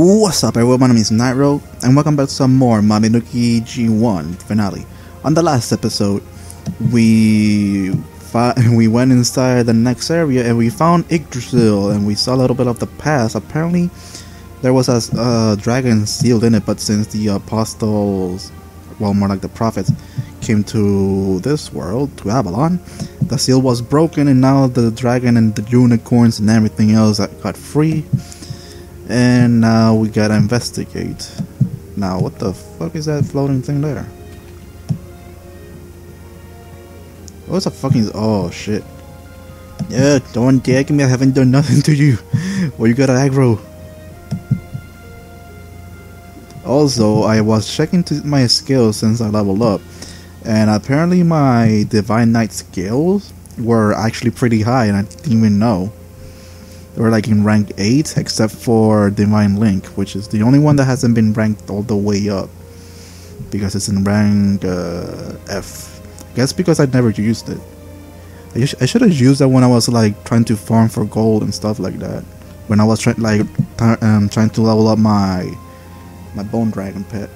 What's up everyone, my name is Nightrow, and welcome back to some more Mabinogi G1 finale. On the last episode, we we went inside the next area and we found Yggdrasil, and we saw a little bit of the past. Apparently, there was a uh, dragon sealed in it, but since the apostles, well, more like the prophets, came to this world, to Avalon, the seal was broken, and now the dragon and the unicorns and everything else got free and now we gotta investigate. Now, what the fuck is that floating thing there? What's a fucking. Oh shit. Yeah, don't dig me, I haven't done nothing to you. well, you got aggro. Also, I was checking to my skills since I leveled up, and apparently my Divine Knight skills were actually pretty high, and I didn't even know. They were like in rank 8, except for Divine Link, which is the only one that hasn't been ranked all the way up. Because it's in rank uh, F. I guess because I never used it. I, sh- I should have used that when I was like trying to farm for gold and stuff like that. When I was trying like um, trying to level up my my bone dragon pet.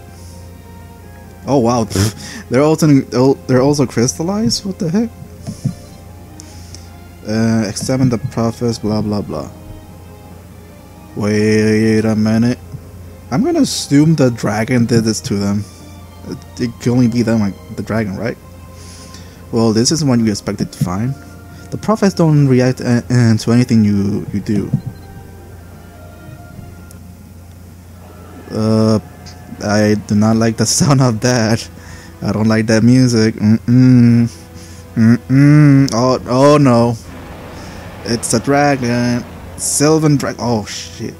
Oh wow, they're also they're also crystallized. What the heck? Uh, examine the prophets, blah blah blah. Wait a minute. I'm gonna assume the dragon did this to them. It, it can only be them, like the dragon, right? Well, this isn't what you expected to find. The prophets don't react uh, uh, to anything you you do. Uh, I do not like the sound of that. I don't like that music. Mm mm. Mm mm. Oh oh no. It's a dragon. Sylvan dragon. Oh shit.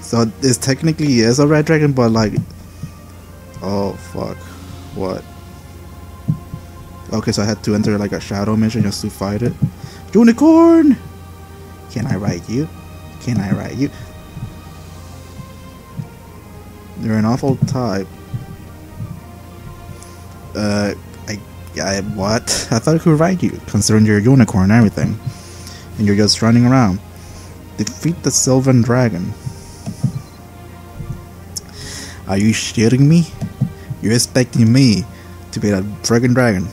So this technically is a red dragon, but like. Oh fuck. What? Okay, so I had to enter like a shadow mission just to fight it. Unicorn! Can I ride you? Can I ride you? You're an awful type. Uh, I, I, what? I thought I could ride you, considering you're a unicorn and everything and you're just running around. Defeat the Sylvan Dragon. Are you shitting me? You're expecting me to be that friggin' dragon.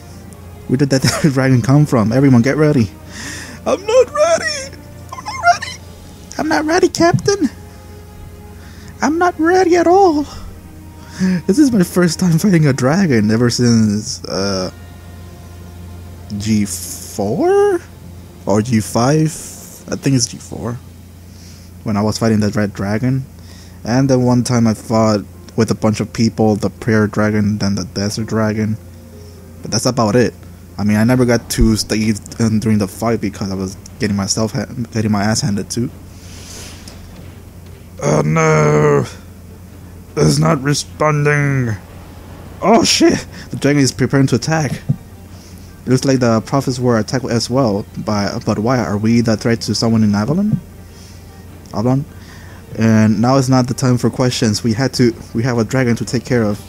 Where did that dragon come from? Everyone get ready. I'm not ready! I'm not ready! I'm not ready, Captain! I'm not ready at all! This is my first time fighting a dragon ever since, uh, G4? Or G5. I think it's G4. When I was fighting the Red Dragon. And then one time I fought with a bunch of people the Prairie Dragon, then the Desert Dragon. But that's about it. I mean, I never got to stay during the fight because I was getting myself getting my ass handed to. Oh uh, no! It's not responding. Oh shit! The dragon is preparing to attack. It looks like the prophets were attacked as well. By, but why? Are we the threat to someone in Avalon? Avalon? And now is not the time for questions. We had to. We have a dragon to take care of.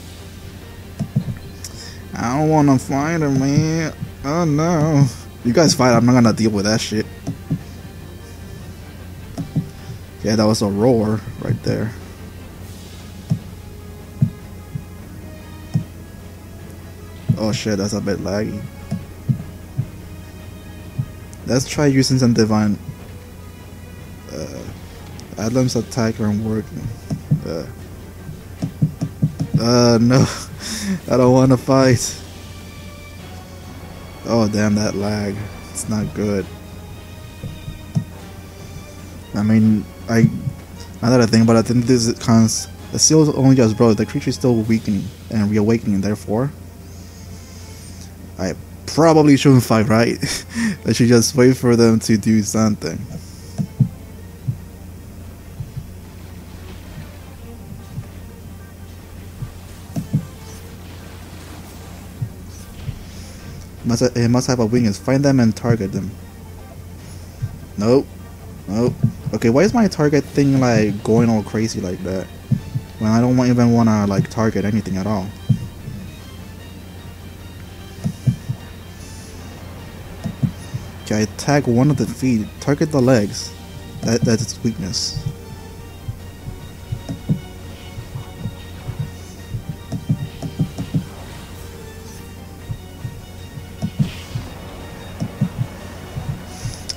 I don't want to fight him, man. Oh no. You guys fight. I'm not gonna deal with that shit. Yeah, that was a roar right there. Oh shit, that's a bit laggy. Let's try using some divine. Uh, Adlam's attack aren't working. Uh, uh, no. I don't want to fight. Oh, damn, that lag. It's not good. I mean, I. Now that I think about it, I think this is cons. The seal only just broke. The creature is still weakening and reawakening, therefore. I probably shouldn't fight, right? I should just wait for them to do something. Must it must have a weakness. Find them and target them. Nope. Nope. Okay, why is my target thing like going all crazy like that? When I don't even want to like target anything at all. I attack one of the feet, target the legs. That, that's its weakness.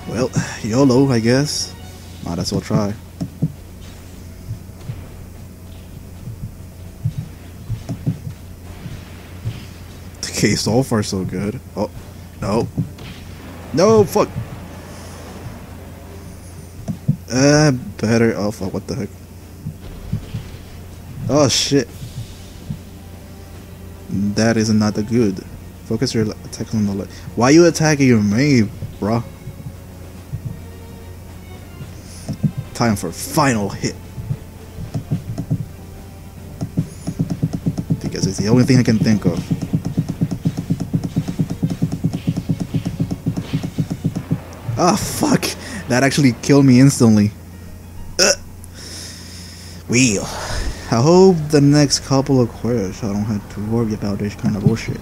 Well, YOLO, I guess. Might as well try. Okay, so far so good. Oh, no. No, fuck. Uh, better. Oh, fuck, what the heck? Oh, shit. That is not good. Focus your attack on the left. Why you attacking your me, bruh? Time for final hit. Because it's the only thing I can think of. Oh, fuck. That actually killed me instantly. Uh. Well, I hope the next couple of quests I don't have to worry about this kind of bullshit.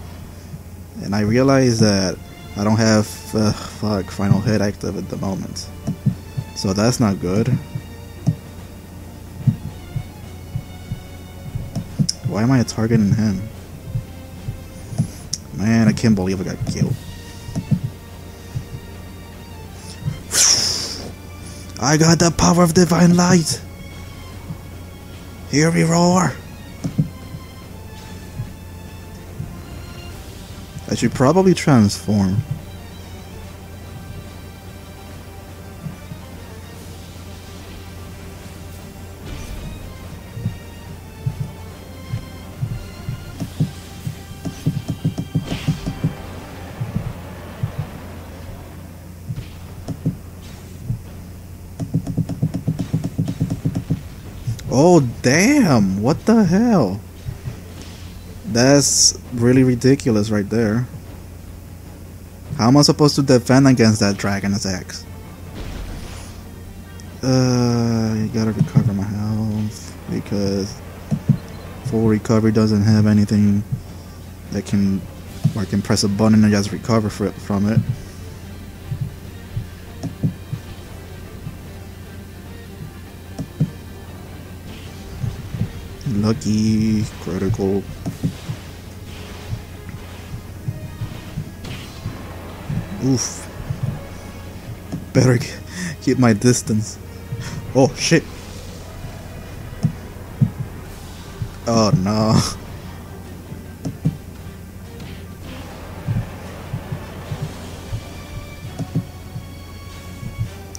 And I realize that I don't have uh, fuck final hit active at the moment. So that's not good. Why am I targeting him? Man, I can't believe I got killed. I got the power of divine light. Here we roar. I should probably transform. What the hell? That's really ridiculous right there. How am I supposed to defend against that dragon attack? Uh, you gotta recover my health because full recovery doesn't have anything that can, I can press a button and just recover from it. Lucky, critical. Oof. Better keep my distance. Oh shit. Oh no.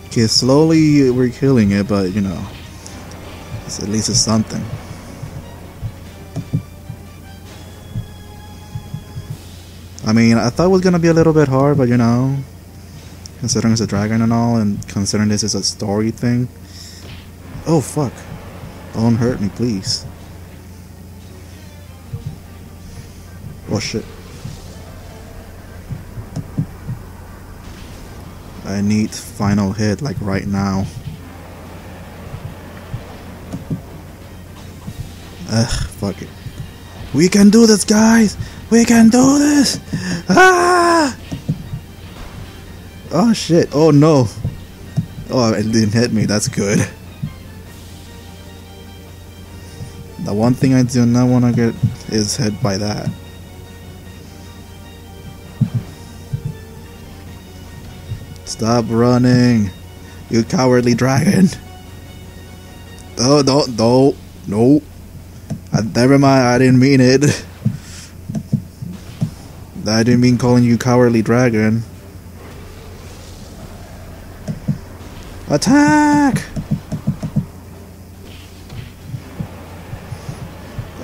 Okay, slowly we're killing it, but you know, at least it's something. I mean, I thought it was gonna be a little bit hard, but you know, considering it's a dragon and all, and considering this is a story thing. Oh fuck! Don't hurt me, please. Oh shit. I need final hit like right now. Ugh, fuck it. We can do this, guys! We can do this! Ah! Oh shit. Oh no. Oh, it didn't hit me. That's good. The one thing I do not want to get is hit by that. Stop running, you cowardly dragon. Oh, no, no, no. Never mind, I didn't mean it. I didn't mean calling you cowardly dragon. Attack!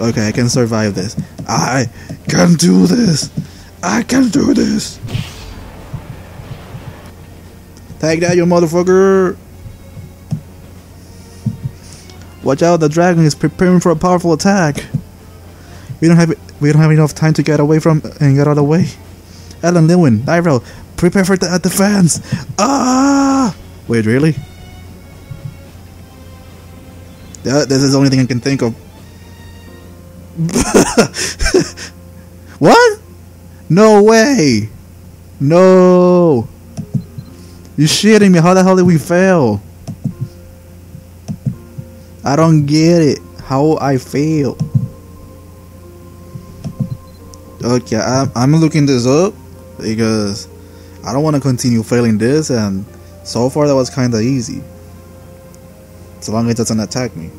Okay, I can survive this. I can do this! I can do this! Take that, you motherfucker! Watch out, the dragon is preparing for a powerful attack. We don't have we don't have enough time to get away from and get out of the way. Alan Lewin, Lyro, prepare for the defense. Ah! Wait, really? Yeah, this is the only thing I can think of. what? No way! No! You're shitting me? How the hell did we fail? I don't get it. How I fail. Okay, I'm, I'm looking this up because I don't want to continue failing this and So far, that was kinda easy. So long as it doesn't attack me.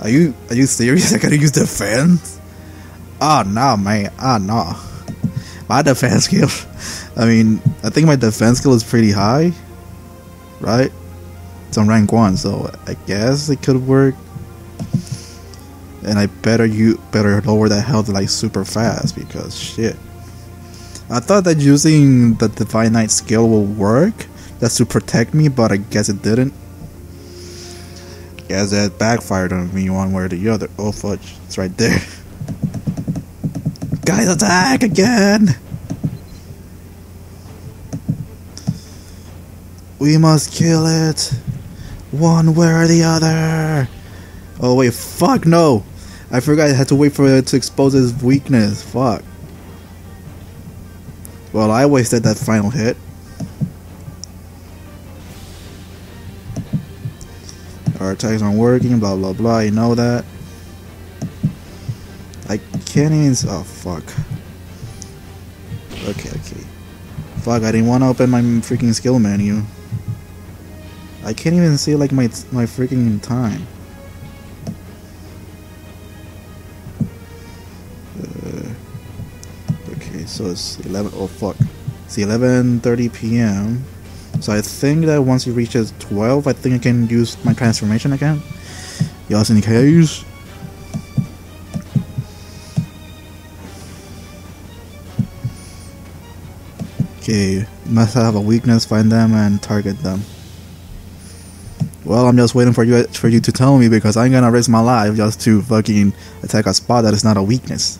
Are you are you serious? I gotta use defense? Ah, oh no, man. Ah, oh no. My defense skill. I mean, I think my defense skill is pretty high, right? It's on rank one, so I guess it could work. And I better you better lower that health like super fast because shit. I thought that using the Divine Knight skill will work. That's to protect me, but I guess it didn't. Guess that backfired on me one way or the other. Oh fudge, it's right there. Guys, attack again! We must kill it! One way or the other! Oh wait, fuck no! I forgot I had to wait for it to expose his weakness. Fuck. Well, I wasted that final hit. Our attacks aren't working, blah blah blah, you know that. I can't even. Oh, fuck. Okay, okay. Fuck, I didn't want to open my freaking skill menu. I can't even see, like, my, my freaking time. Uh, okay, so it's 11. Oh, fuck. It's 11.30 p.m. So I think that once it reaches 12, I think I can use my transformation again. Just in case. Okay, must have a weakness, find them and target them. Well, I'm just waiting for you for you to tell me because I'm gonna risk my life just to fucking attack a spot that is not a weakness.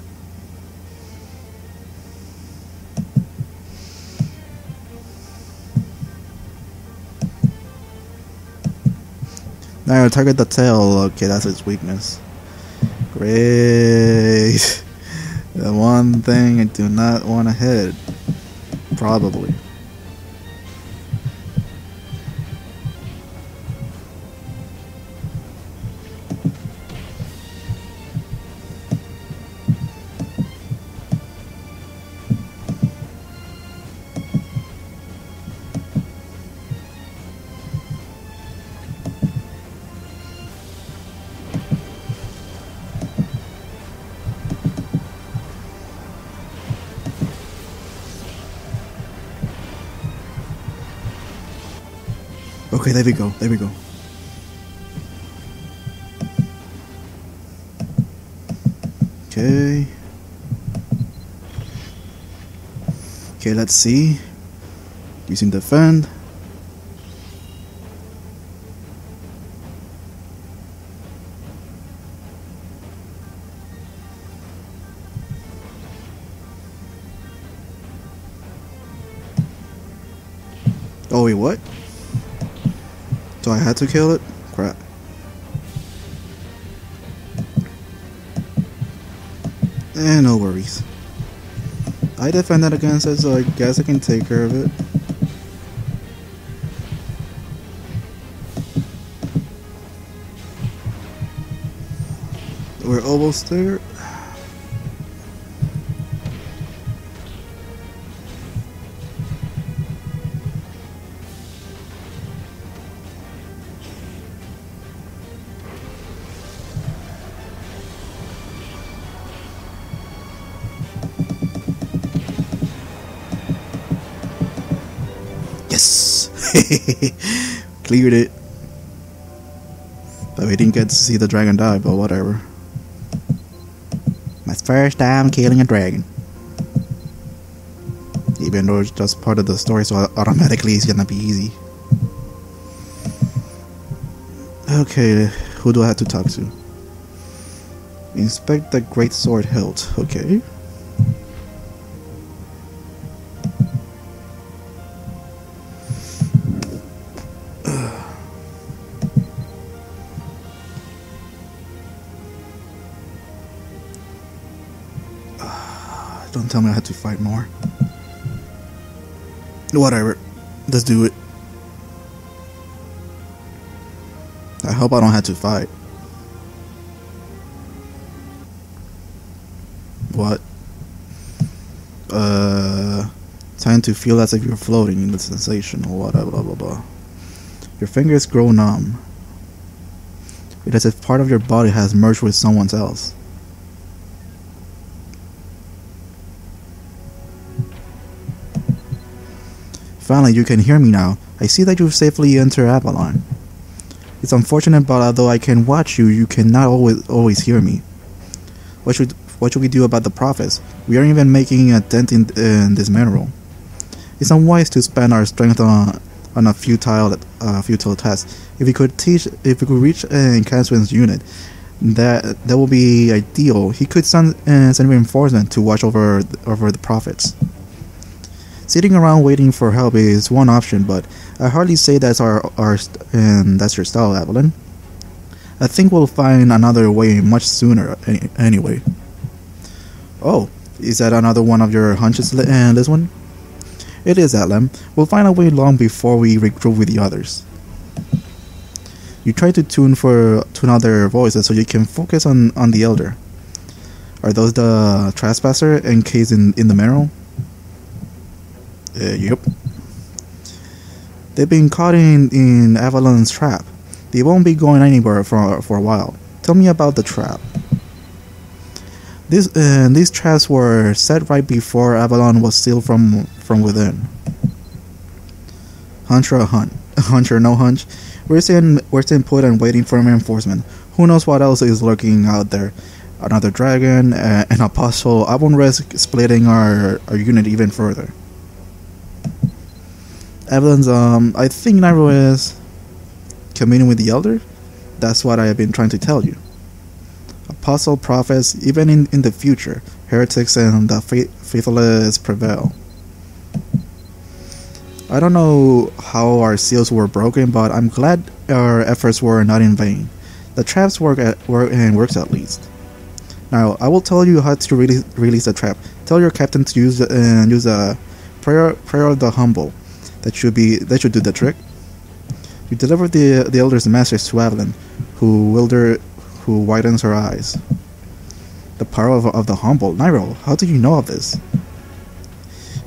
Now target the tail. Okay, that's its weakness. Great. The one thing I do not want to hit. Probably. Okay, there we go. There we go. Okay. Okay, let's see. Using the fan. Oh wait, what? So I had to kill it? Crap. Eh, no worries. I defended against it, so I guess I can take care of it. We're almost there. Cleared it. But we didn't get to see the dragon die, but whatever. My first time killing a dragon. Even though it's just part of the story, so automatically it's gonna be easy. Okay, who do I have to talk to? Inspect the great sword hilt. Okay. Don't tell me I had to fight more. Whatever. Let's do it. I hope I don't have to fight. what? Uh, time to feel as if you're floating in the sensation or whatever, blah blah blah. Your fingers grow numb. It is as if part of your body has merged with someone else. Finally, you can hear me now. I see that you've safely entered Avalon. It's unfortunate, but although I can watch you, you cannot always always hear me. What should what should we do about the prophets? We aren't even making a dent in, in this mineral. It's unwise to spend our strength on on a futile uh, futile test. If we could teach, if we could reach uh, Canswin's unit, that that would be ideal. He could send uh, send reinforcement to watch over over the prophets. Sitting around waiting for help is one option, but I hardly say that's our our and that's your style, Evelyn. I think we'll find another way much sooner any, anyway. Oh, is that another one of your hunches, and uh, this one? It is, Atlem. We'll find a way long before we regroup with the others. You try to tune for tune out their voices so you can focus on, on the elder. Are those the trespasser encased in, in the marrow? Uh, yep. They've been caught in, in Avalon's trap. They won't be going anywhere for, for a while. Tell me about the trap. This, uh, these traps were set right before Avalon was sealed from, from within. Hunch or hunt? Hunch or no hunch? We're staying, we're staying put and waiting for reinforcement. Who knows what else is lurking out there? Another dragon, uh, an apostle. I won't risk splitting our, our unit even further. Evelyn's, um, I think Nairo is communing with the Elder. That's what I have been trying to tell you. Apostle, prophets, even in, in the future, heretics and the faithless prevail. I don't know how our seals were broken, but I'm glad our efforts were not in vain. The traps work at work and works at least. Now I will tell you how to release, release the trap. Tell your captain to use and uh, use a prayer prayer of the humble. That should be that should do the trick. You deliver the the elder's message to Evelyn, who wilder who widens her eyes. The power of, of the humble. Nairo, how do you know of this?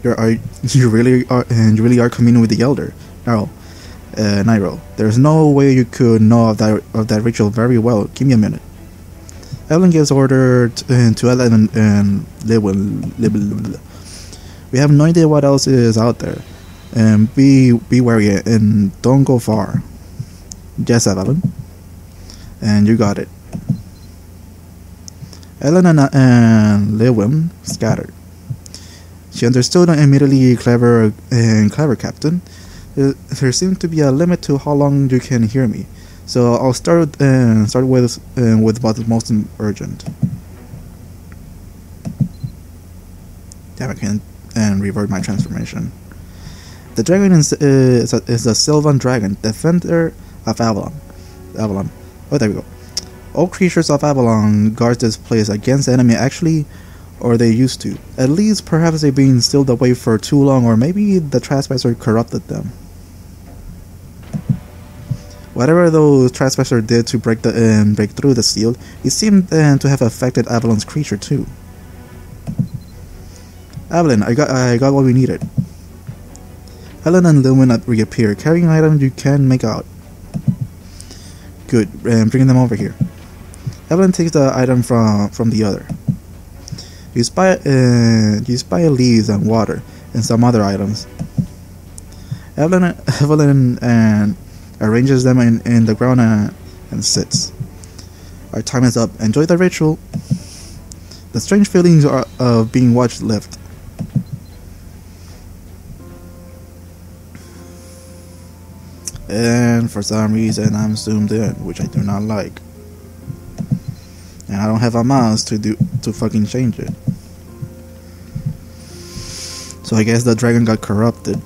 You're, are, you really are and you really are communing with the elder. Nairo, uh, there's no way you could know of that of that ritual very well. Give me a minute. Evelyn gives order to, uh, to Ellen and, and Lewin. We have no idea what else is out there and be be wary and don't go far. Yes, Evelyn. And you got it. Ellen and, uh, and Lewin scattered. She understood an immediately, clever uh, and clever captain. Uh, there seems to be a limit to how long you can hear me, so I'll start uh, start with uh, with what's most urgent. Damn, I can and revert my transformation. The dragon is, is, a, is a Sylvan dragon, defender of Avalon. Avalon. Oh, there we go. All creatures of Avalon guard this place against enemy actually, or they used to. At least, perhaps they've been sealed away for too long, or maybe the trespasser corrupted them. Whatever those trespasser did to break the uh, break through the seal, it seemed uh, to have affected Avalon's creature too. Avalon, I got I got what we needed. Helen and Lumen reappear, carrying items you can make out. Good, and bringing them over here. Evelyn takes the item from from the other. You spy, uh, you spy leaves and water and some other items. Evelyn, Evelyn and arranges them in, in the ground and, and sits. Our time is up. Enjoy the ritual. The strange feelings are, of being watched lift. And for some reason I'm zoomed in, which I do not like. And I don't have a mouse to do to fucking change it. So I guess the dragon got corrupted.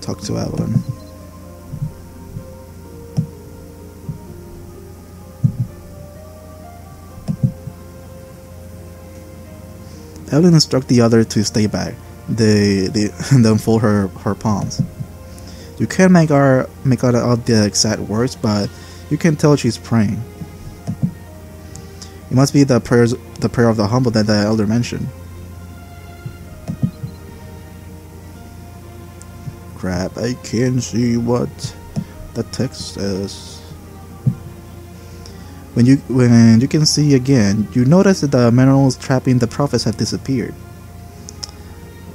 Talk to Evelyn. Evelyn instructed the other to stay back. They, they then fold her, her palms. You can't make her make out all the exact words, but you can tell she's praying. It must be the prayers, the prayer of the humble that the elder mentioned. Crap! I can't see what the text says. When you when you can see again, you notice that the minerals trapping the prophets have disappeared.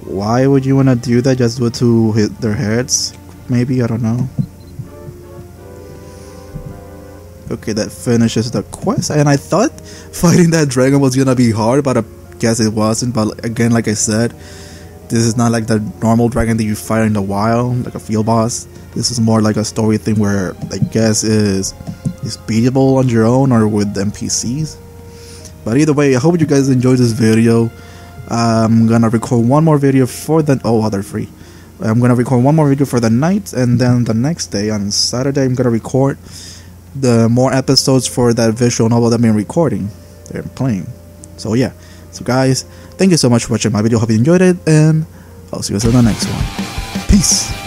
Why would you want to do that? Just do it to hit their heads? Maybe I don't know. Okay, that finishes the quest. And I thought fighting that dragon was gonna be hard, but I guess it wasn't. But again, like I said, this is not like the normal dragon that you fight in the wild, like a field boss. This is more like a story thing where I guess is is beatable on your own or with NPCs. But either way, I hope you guys enjoyed this video. I'm gonna record one more video for the oh, they're free. I'm gonna record one more video for the night, and then the next day on Saturday, I'm gonna record the more episodes for that visual novel that I've been recording. They're playing. So yeah. So guys, thank you so much for watching my video. Hope you enjoyed it, and I'll see you guys in the next one. Peace.